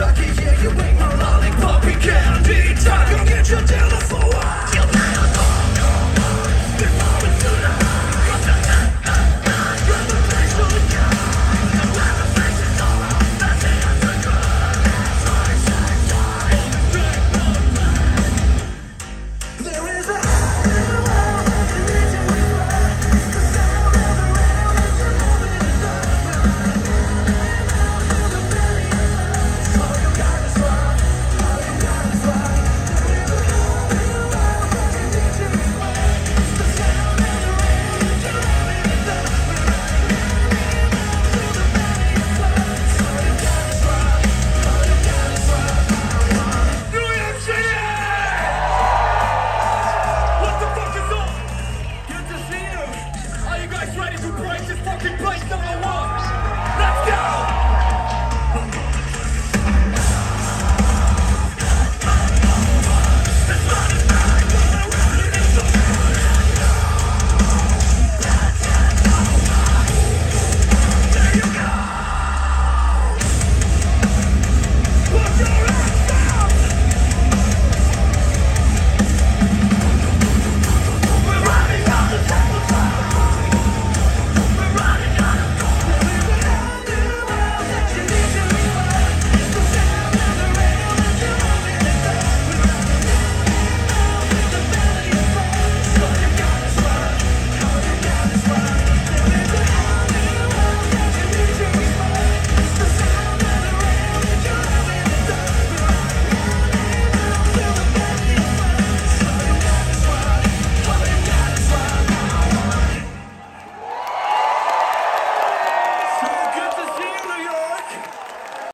Kentucky.